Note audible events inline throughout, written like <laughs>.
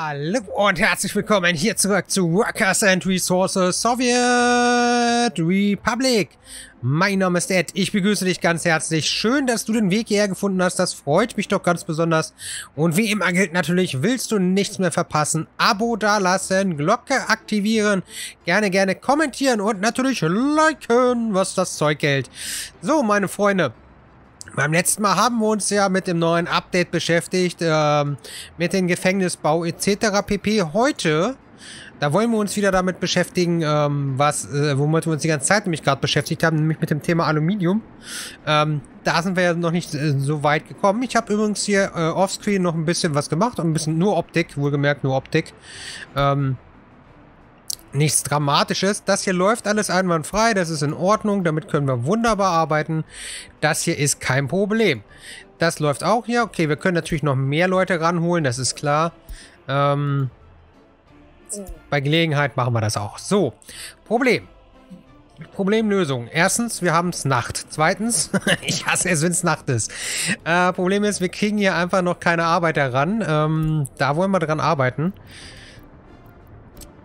Hallo und herzlich willkommen hier zurück zu Workers and Resources Soviet Republic. Mein Name ist Ed, ich begrüße dich ganz herzlich. Schön, dass du den Weg hierher gefunden hast, das freut mich doch ganz besonders. Und wie immer gilt natürlich, willst du nichts mehr verpassen, Abo dalassen, Glocke aktivieren, gerne, gerne kommentieren und natürlich liken, was das Zeug hält. So, meine Freunde, beim letzten Mal haben wir uns ja mit dem neuen Update beschäftigt, ähm, mit dem Gefängnisbau etc. pp. Heute, da wollen wir uns wieder damit beschäftigen, ähm, was, äh, womit wir uns die ganze Zeit nämlich gerade beschäftigt haben, nämlich mit dem Thema Aluminium. Ähm, da sind wir ja noch nicht äh, so weit gekommen. Ich habe übrigens hier äh, offscreen noch ein bisschen was gemacht und ein bisschen nur Optik, wohlgemerkt nur Optik. Ähm, nichts Dramatisches. Das hier läuft alles einwandfrei, das ist in Ordnung, damit können wir wunderbar arbeiten. Das hier ist kein Problem. Das läuft auch hier. Okay, wir können natürlich noch mehr Leute ranholen, das ist klar. Ähm, bei Gelegenheit machen wir das auch. So, Problem. Problemlösung. Erstens, wir haben es Nacht. Zweitens, <laughs> ich hasse es, wenn es Nacht ist. Äh, Problem ist, wir kriegen hier einfach noch keine Arbeiter ran. Ähm, da wollen wir dran arbeiten.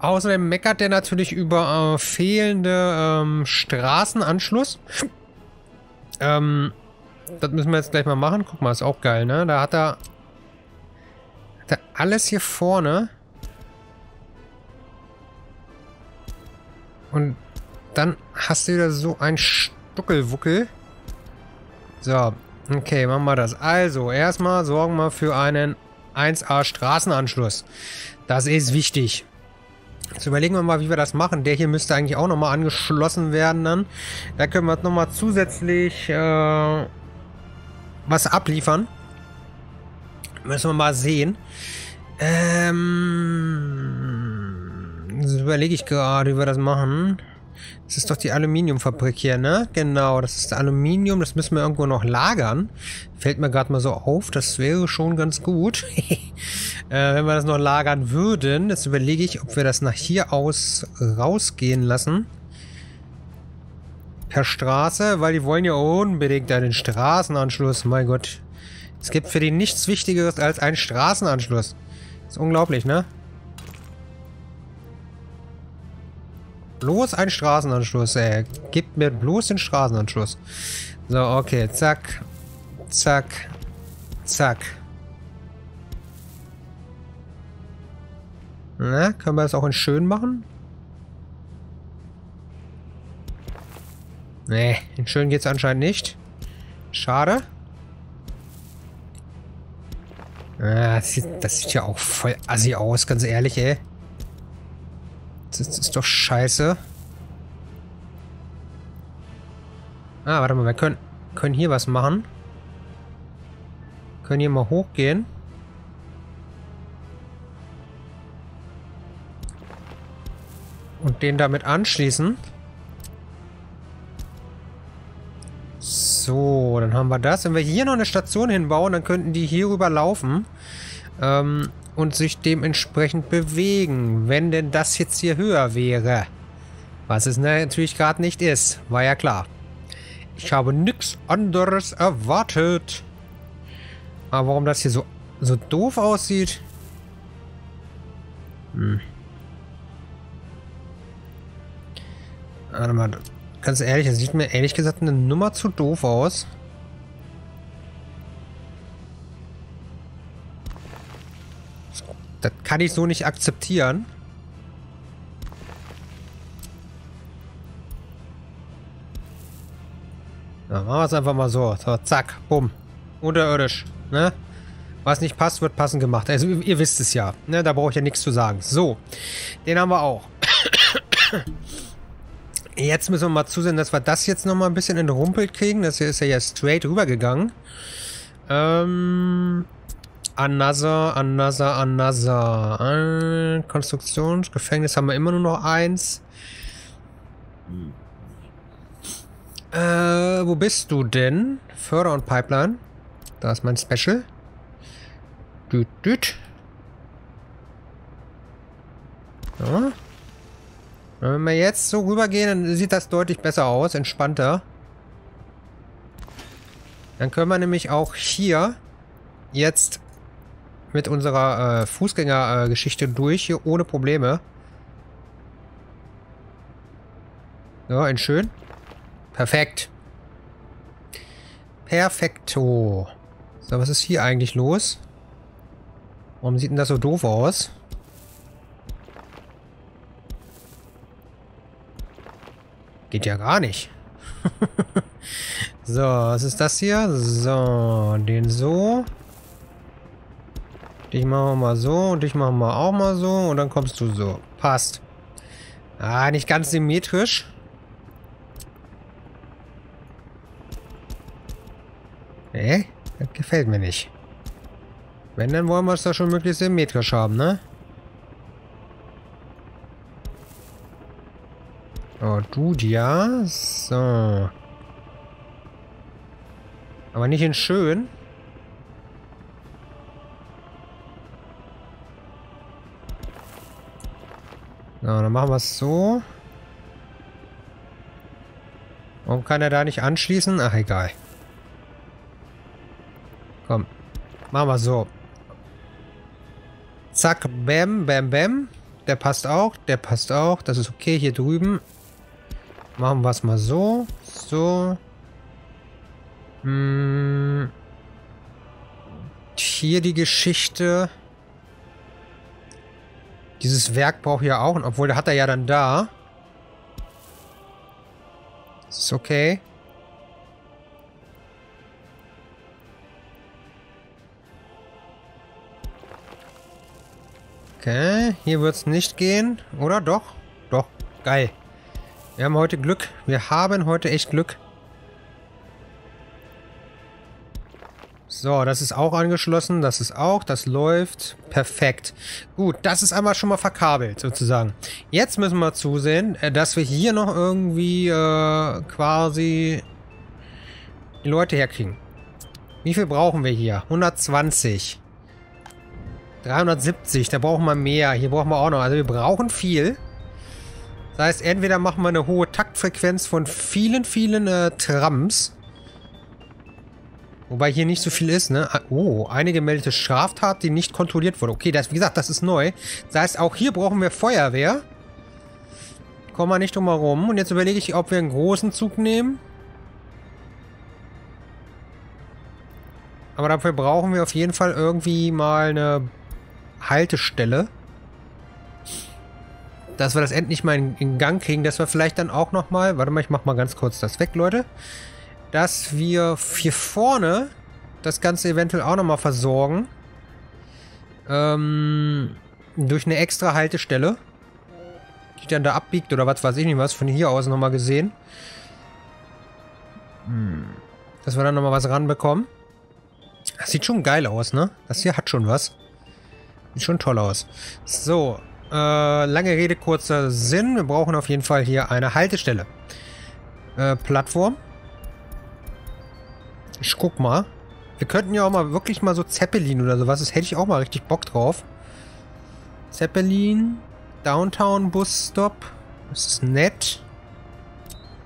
Außerdem meckert der natürlich über äh, fehlende ähm, Straßenanschluss. Ähm, das müssen wir jetzt gleich mal machen. Guck mal, ist auch geil, ne? Da hat er, hat er alles hier vorne. Und dann hast du wieder so ein Stuckelwuckel. So, okay, machen wir das. Also, erstmal sorgen wir für einen 1A Straßenanschluss. Das ist wichtig. Jetzt überlegen wir mal, wie wir das machen. Der hier müsste eigentlich auch nochmal angeschlossen werden dann. Da können wir nochmal zusätzlich äh, was abliefern. Müssen wir mal sehen. Ähm, das überlege ich gerade, wie wir das machen. Das ist doch die Aluminiumfabrik hier, ne? Genau, das ist Aluminium. Das müssen wir irgendwo noch lagern. Fällt mir gerade mal so auf. Das wäre schon ganz gut. <laughs> äh, wenn wir das noch lagern würden. Jetzt überlege ich, ob wir das nach hier aus rausgehen lassen. Per Straße, weil die wollen ja unbedingt einen Straßenanschluss. Mein Gott. Es gibt für die nichts Wichtigeres als einen Straßenanschluss. ist unglaublich, ne? Bloß einen Straßenanschluss, ey. Gib mir bloß den Straßenanschluss. So, okay. Zack. Zack. Zack. Na, können wir das auch in schön machen? Nee, in schön geht's anscheinend nicht. Schade. Ah, das, sieht, das sieht ja auch voll assi aus, ganz ehrlich, ey. Das ist doch scheiße. Ah, warte mal, wir können, können hier was machen. Können hier mal hochgehen. Und den damit anschließen. So, dann haben wir das. Wenn wir hier noch eine Station hinbauen, dann könnten die hier rüber laufen. Ähm, und sich dementsprechend bewegen, wenn denn das jetzt hier höher wäre. Was es natürlich gerade nicht ist, war ja klar. Ich habe nichts anderes erwartet. Aber warum das hier so, so doof aussieht? Hm. Warte mal, ganz ehrlich, das sieht mir ehrlich gesagt eine Nummer zu doof aus. Das kann ich so nicht akzeptieren. Ja, machen wir es einfach mal so. So, zack, bumm. Unterirdisch, ne? Was nicht passt, wird passend gemacht. Also, ihr wisst es ja. Ne? Da brauche ich ja nichts zu sagen. So, den haben wir auch. <coughs> Jetzt müssen wir mal zusehen, dass wir das jetzt nochmal ein bisschen entrumpelt kriegen. Das hier ist ja jetzt straight rübergegangen. Ähm, Another, another, another. Konstruktionsgefängnis haben wir immer nur noch eins. Äh, wo bist du denn? Förder- und Pipeline. Da ist mein Special. Düt, düt. Ja. Wenn wir jetzt so rübergehen, dann sieht das deutlich besser aus, entspannter. Dann können wir nämlich auch hier jetzt mit unserer äh, Fußgängergeschichte durch hier ohne Probleme. So, ein schön. Perfekt. Perfekto. So, was ist hier eigentlich los? Warum sieht denn das so doof aus? Geht ja gar nicht. <laughs> so, was ist das hier? So, den so. Dich machen wir mal so und dich machen wir auch mal so und dann kommst du so. Passt. Ah, nicht ganz symmetrisch. Nee, das gefällt mir nicht. Wenn, dann wollen wir es da schon möglichst symmetrisch haben, ne? Oh, du ja. So. Aber nicht in schön. So, dann machen wir es so. Warum kann er da nicht anschließen? Ach, egal. Komm. Machen wir so. Zack, bam, bam, bam. Der passt auch, der passt auch. Das ist okay hier drüben. Machen wir es mal so. So. Hm. Hier die Geschichte. Dieses Werk braucht ja auch, obwohl der hat er ja dann da. Das ist okay. Okay, hier wird es nicht gehen. Oder doch? Doch, geil. Wir haben heute Glück. Wir haben heute echt Glück. So, das ist auch angeschlossen. Das ist auch. Das läuft. Perfekt. Gut, das ist einmal schon mal verkabelt, sozusagen. Jetzt müssen wir zusehen, äh, dass wir hier noch irgendwie äh, quasi die Leute herkriegen. Wie viel brauchen wir hier? 120. 370, da brauchen wir mehr. Hier brauchen wir auch noch. Also wir brauchen viel. Das heißt, entweder machen wir eine hohe Taktfrequenz von vielen, vielen äh, Trams. Wobei hier nicht so viel ist, ne? Ah, oh, eine gemeldete Straftat, die nicht kontrolliert wurde. Okay, das, wie gesagt, das ist neu. Das heißt, auch hier brauchen wir Feuerwehr. Kommen wir nicht drum herum. Und jetzt überlege ich, ob wir einen großen Zug nehmen. Aber dafür brauchen wir auf jeden Fall irgendwie mal eine Haltestelle. Dass wir das endlich mal in, in Gang kriegen, dass wir vielleicht dann auch nochmal, warte mal, ich mach mal ganz kurz das weg, Leute, dass wir hier vorne das Ganze eventuell auch nochmal versorgen. Ähm, durch eine extra Haltestelle, die dann da abbiegt oder was weiß ich nicht was, von hier aus nochmal gesehen. Hm. Dass wir dann nochmal was ranbekommen. Das sieht schon geil aus, ne? Das hier hat schon was. Sieht schon toll aus. So, äh, lange Rede, kurzer Sinn. Wir brauchen auf jeden Fall hier eine Haltestelle. Äh, Plattform. Ich guck mal. Wir könnten ja auch mal wirklich mal so Zeppelin oder sowas. Das hätte ich auch mal richtig Bock drauf. Zeppelin. Downtown Bus Stop. Das ist nett.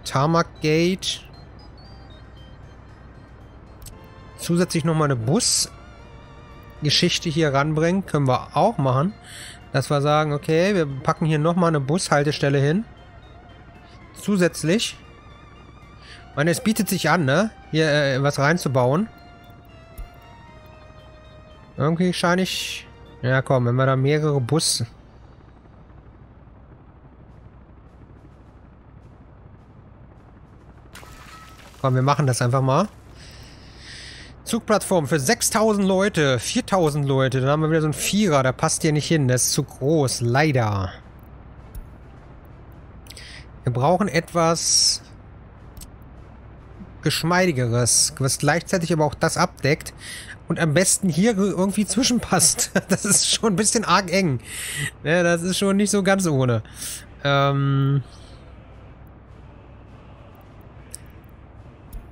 Tarmac Gate. Zusätzlich nochmal eine Bus Geschichte hier ranbringen. Können wir auch machen. Dass wir sagen, okay, wir packen hier nochmal eine Bushaltestelle hin. Zusätzlich. Ich meine, es bietet sich an, ne? Hier äh, was reinzubauen. Irgendwie scheine ich... Ja, komm, wenn wir da mehrere Bus... Komm, wir machen das einfach mal. Zugplattform für 6000 Leute, 4000 Leute. Dann haben wir wieder so einen Vierer, der passt hier nicht hin. Der ist zu groß, leider. Wir brauchen etwas geschmeidigeres, was gleichzeitig aber auch das abdeckt und am besten hier irgendwie zwischenpasst. <laughs> Das ist schon ein bisschen arg eng. Ja, das ist schon nicht so ganz ohne. Ähm...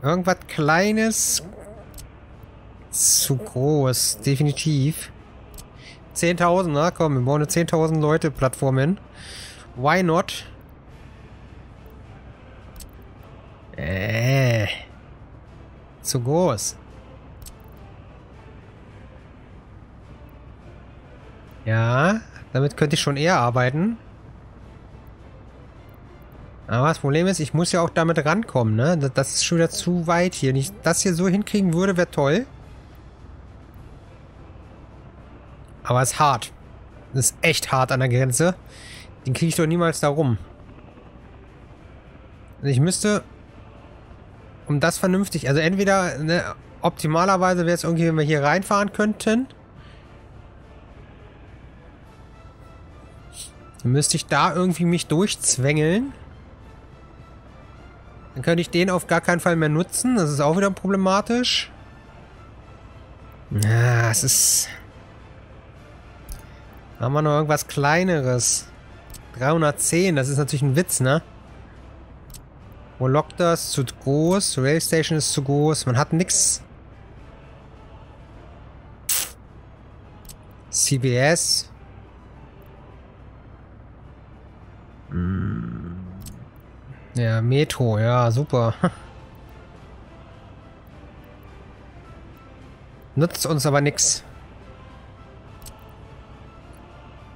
Irgendwas Kleines, zu groß, definitiv. 10.000, na komm, wir bauen eine 10.000 Leute Plattform hin. Why not? Äh. Zu groß. Ja, damit könnte ich schon eher arbeiten. Aber das Problem ist, ich muss ja auch damit rankommen, ne? Das ist schon wieder zu weit hier. Wenn ich das hier so hinkriegen würde, wäre toll. Aber es ist hart. Das ist echt hart an der Grenze. Den kriege ich doch niemals da rum. Also ich müsste, um das vernünftig, also entweder, ne, optimalerweise wäre es irgendwie, wenn wir hier reinfahren könnten. Dann müsste ich da irgendwie mich durchzwängeln. Dann könnte ich den auf gar keinen Fall mehr nutzen. Das ist auch wieder problematisch. Ja, es ist... Haben wir noch irgendwas Kleineres? 310, das ist natürlich ein Witz, ne? Wo lockt das? Zu groß. Rail Station ist zu groß. Man hat nix. CBS. Hm. Ja, Metro, ja, super. <laughs> Nutzt uns aber nichts.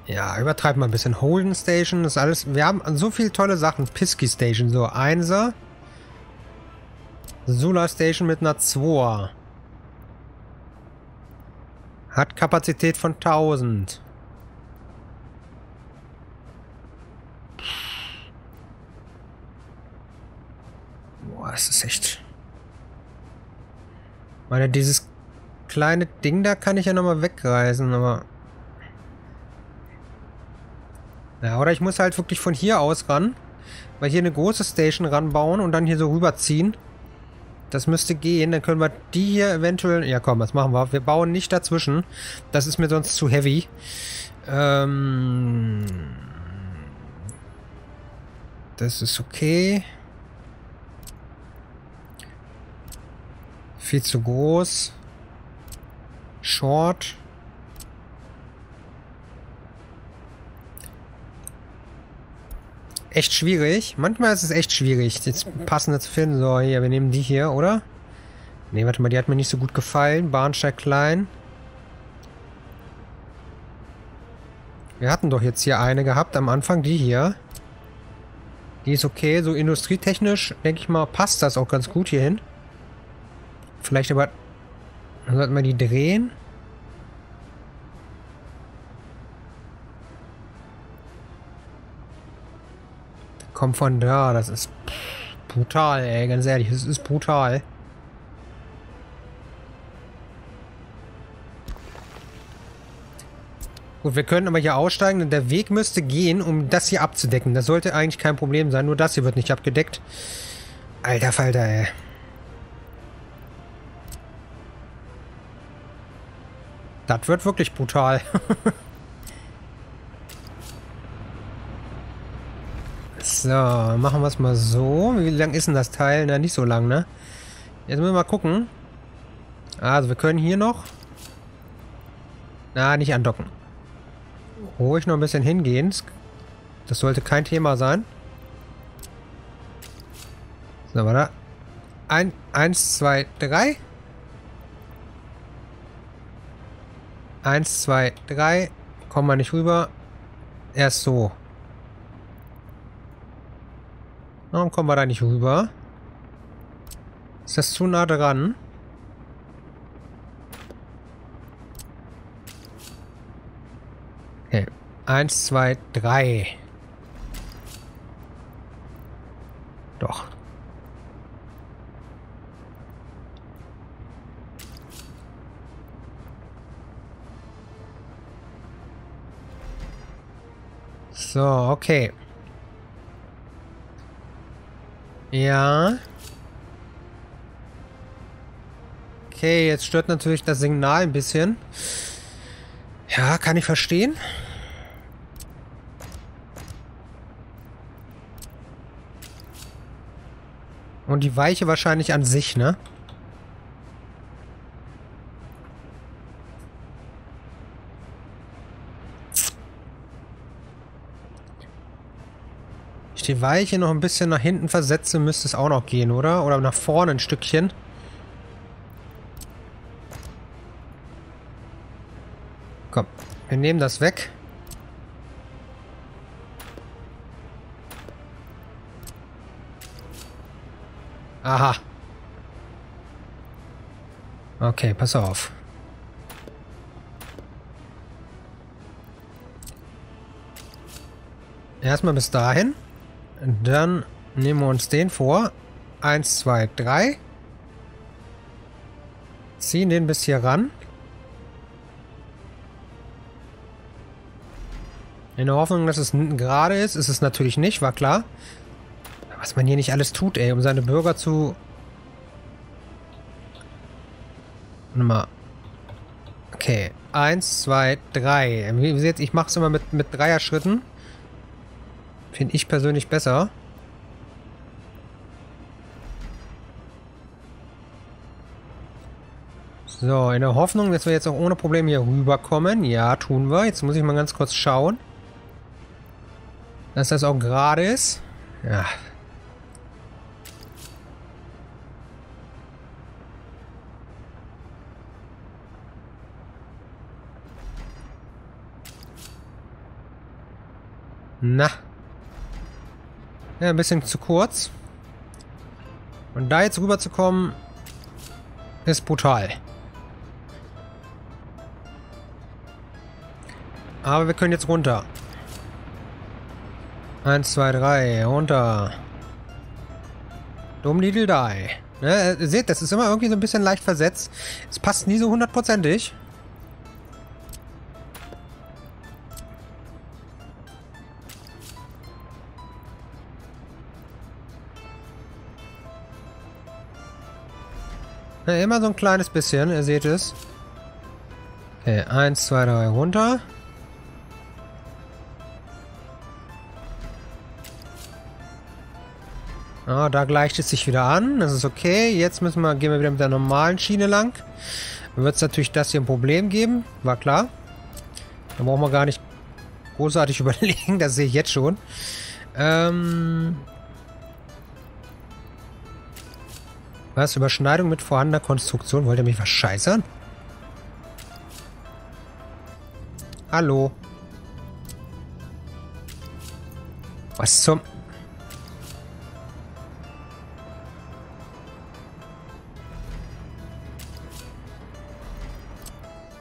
Ja, übertreibt mal ein bisschen. Holden Station ist alles. Wir haben so viele tolle Sachen. Pisky Station, so. Einser. Solar Station mit einer 2. Hat Kapazität von 1000. Boah, das ist echt... Weil dieses kleine Ding da kann ich ja nochmal wegreisen, aber... Ja, oder ich muss halt wirklich von hier aus ran. Weil hier eine große Station ranbauen und dann hier so rüberziehen. Das müsste gehen. Dann können wir die hier eventuell... Ja komm, was machen wir? Wir bauen nicht dazwischen. Das ist mir sonst zu heavy. Ähm... Das ist okay. Viel zu groß. Short. Echt schwierig. Manchmal ist es echt schwierig, jetzt passende zu finden. So, hier, wir nehmen die hier, oder? Ne, warte mal, die hat mir nicht so gut gefallen. Bahnsteig klein. Wir hatten doch jetzt hier eine gehabt am Anfang, die hier. Die ist okay, so industrietechnisch, denke ich mal, passt das auch ganz gut hier hin. Vielleicht aber... Sollten wir die drehen? Kommt von da, das ist brutal, ey, ganz ehrlich, das ist brutal. Gut, wir können aber hier aussteigen und der Weg müsste gehen, um das hier abzudecken. Das sollte eigentlich kein Problem sein, nur das hier wird nicht abgedeckt. Alter Falter, ey. Das wird wirklich brutal. <laughs> So, machen wir es mal so. Wie lang ist denn das Teil? Na, nicht so lang, ne? Jetzt müssen wir mal gucken. Also, wir können hier noch... Na, nicht andocken. Ruhig noch ein bisschen hingehen. Das sollte kein Thema sein. So, warte. Ein, eins, zwei, drei. Eins, zwei, drei. Kommen wir nicht rüber. Erst so. Warum kommen wir da nicht rüber? Ist das zu nah dran? Okay. Eins, zwei, drei. Doch. So, okay. Ja. Okay, jetzt stört natürlich das Signal ein bisschen. Ja, kann ich verstehen. Und die Weiche wahrscheinlich an sich, ne? Die Weiche noch ein bisschen nach hinten versetze, müsste es auch noch gehen, oder? Oder nach vorne ein Stückchen. Komm. Wir nehmen das weg. Aha. Okay, pass auf. Erstmal bis dahin. Dann nehmen wir uns den vor. Eins, zwei, drei. Ziehen den bis hier ran. In der Hoffnung, dass es gerade ist. Ist es natürlich nicht, war klar. Was man hier nicht alles tut, ey, um seine Bürger zu... Warte mal. Okay. Eins, zwei, drei. Wie ihr seht, ich mache es immer mit, mit Dreier-Schritten. Finde ich persönlich besser. So, in der Hoffnung, dass wir jetzt auch ohne Probleme hier rüberkommen. Ja, tun wir. Jetzt muss ich mal ganz kurz schauen. Dass das auch gerade ist. Ja, Na. Ja, ein bisschen zu kurz. Und da jetzt rüber zu kommen, ist brutal. Aber wir können jetzt runter. Eins, zwei, drei, runter. Dumm Little Die. Ne, ihr seht, das ist immer irgendwie so ein bisschen leicht versetzt. Es passt nie so hundertprozentig. Ja, immer so ein kleines bisschen, ihr seht es. Okay, eins, zwei, drei, runter. Ah, da gleicht es sich wieder an. Das ist okay. Jetzt müssen wir, gehen wir wieder mit der normalen Schiene lang. Dann wird es natürlich das hier ein Problem geben. War klar. Da brauchen wir gar nicht großartig <laughs> überlegen. Das sehe ich jetzt schon. Ähm, Was? Überschneidung mit vorhandener Konstruktion? Wollt ihr mich was scheißern? Hallo? Was zum...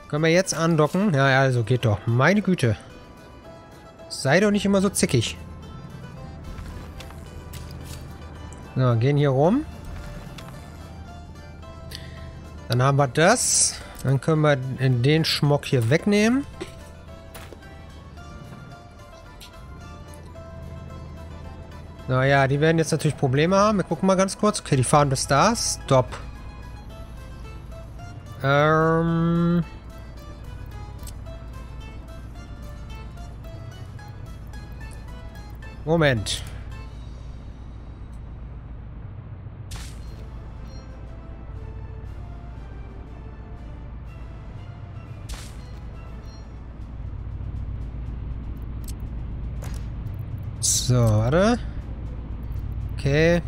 Können wir jetzt andocken? Ja, also geht doch. Meine Güte. Sei doch nicht immer so zickig. So, gehen hier rum. Dann haben wir das. Dann können wir den Schmock hier wegnehmen. Naja, die werden jetzt natürlich Probleme haben. Wir gucken mal ganz kurz. Okay, die fahren bis da. Stop. Ähm... Moment. So, warte. Okay.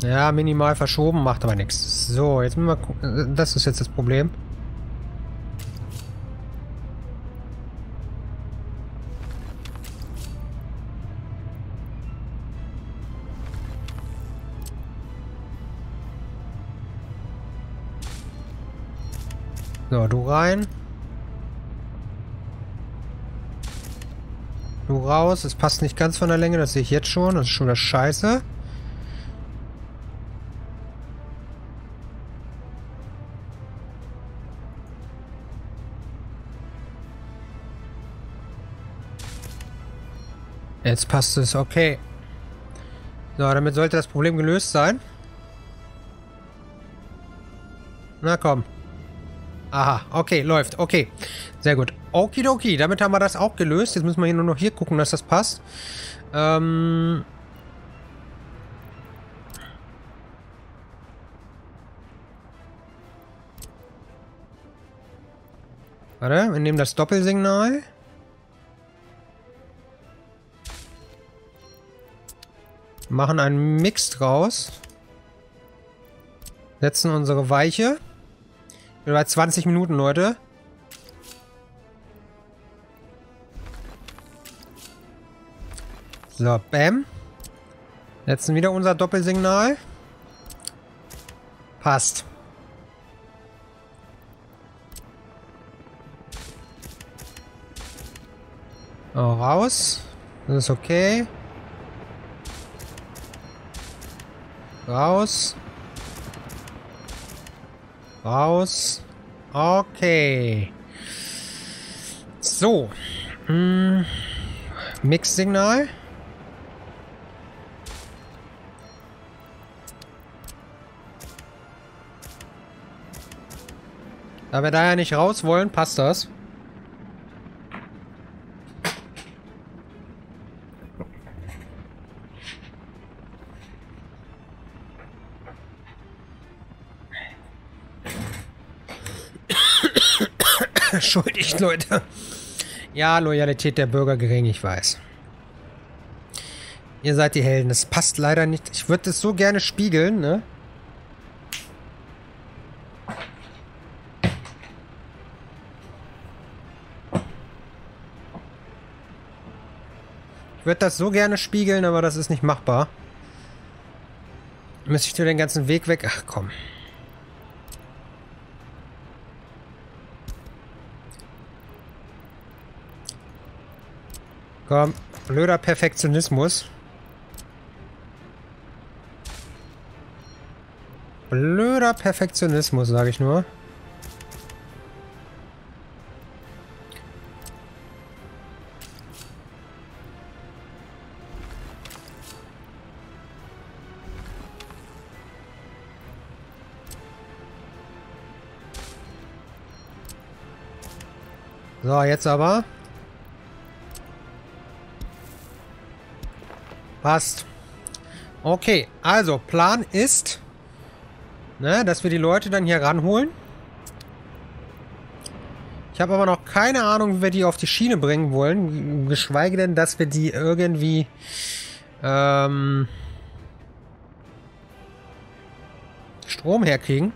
Ja, minimal verschoben, macht aber nichts. So, jetzt müssen wir gucken. Das ist jetzt das Problem. Du rein. Du raus. Es passt nicht ganz von der Länge, das sehe ich jetzt schon. Das ist schon das Scheiße. Jetzt passt es, okay. So, damit sollte das Problem gelöst sein. Na komm. Aha, okay, läuft. Okay, sehr gut. Okidoki, damit haben wir das auch gelöst. Jetzt müssen wir hier nur noch hier gucken, dass das passt. Ähm... Warte, wir nehmen das Doppelsignal. Machen einen Mix draus. Setzen unsere Weiche. Bei 20 Minuten, Leute. So, bam. Setzen wieder unser Doppelsignal. Passt. Oh, raus. Das ist okay. Raus. Raus. Okay. So. Hm. Mix-Signal. Da wir da ja nicht raus wollen, passt das. Entschuldigt, Leute. Ja, Loyalität der Bürger gering, ich weiß. Ihr seid die Helden. Das passt leider nicht. Ich würde es so gerne spiegeln, ne? Ich würde das so gerne spiegeln, aber das ist nicht machbar. Müsste ich nur den ganzen Weg weg... Ach, komm. Komm, blöder Perfektionismus. Blöder Perfektionismus, sage ich nur. So, jetzt aber. Passt. Okay, also Plan ist, ne, dass wir die Leute dann hier ranholen. Ich habe aber noch keine Ahnung, wie wir die auf die Schiene bringen wollen. Geschweige denn, dass wir die irgendwie ähm, Strom herkriegen.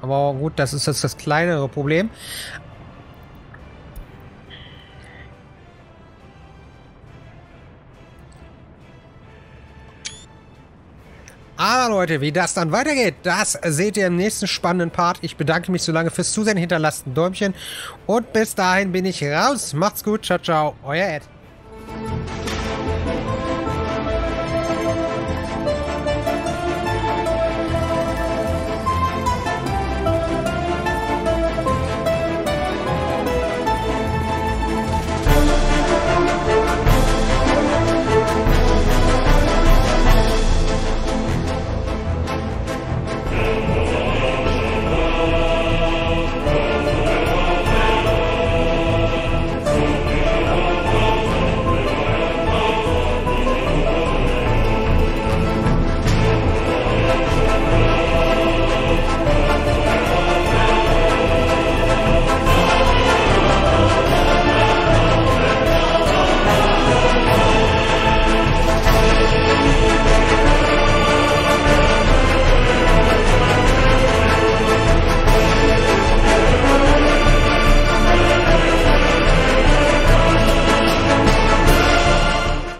Aber gut, das ist jetzt das kleinere Problem. Aber Leute, wie das dann weitergeht, das seht ihr im nächsten spannenden Part. Ich bedanke mich so lange fürs Zusehen, hinterlasst ein Däumchen und bis dahin bin ich raus. Macht's gut, ciao, ciao, euer Ed.